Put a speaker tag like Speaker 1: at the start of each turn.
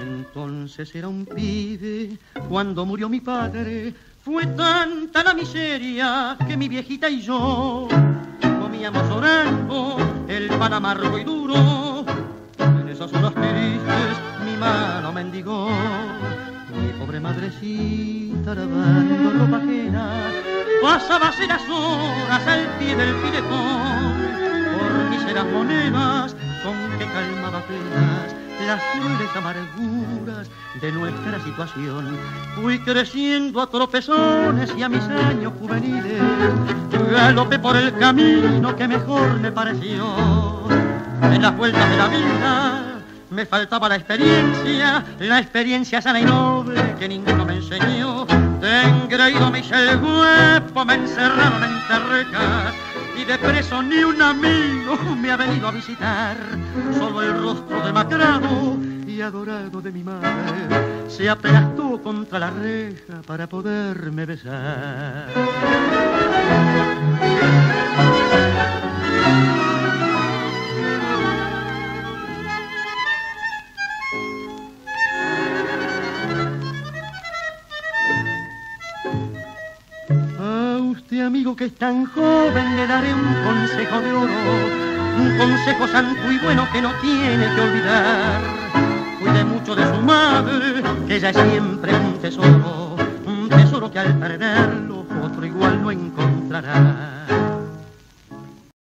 Speaker 1: Entonces era un pibe cuando murió mi padre. Fue tanta la miseria que mi viejita y yo comíamos orango, el pan amargo y duro. En esas horas tristes mi mano mendigó. Mi pobre madrecita lavando ropa ajena pasaba las horas al pie del filejón por míseras monedas con que calmaba penas las crueles amarguras de nuestra situación. Fui creciendo a tropezones y a mis años juveniles galopé por el camino que mejor me pareció. En las vueltas de la vida me faltaba la experiencia, la experiencia sana y noble que ninguno me enseñó. Hice el huevo, me encerraron en terrecas y de preso ni un amigo me ha venido a visitar. Solo el rostro demacrado y adorado de mi madre se aplastó contra la reja para poderme besar. Amigo que es tan joven le daré un consejo de oro, un consejo santo y bueno que no tiene que olvidar. Cuide mucho de su madre, que ella es siempre un tesoro, un tesoro que al perderlo otro igual no encontrará.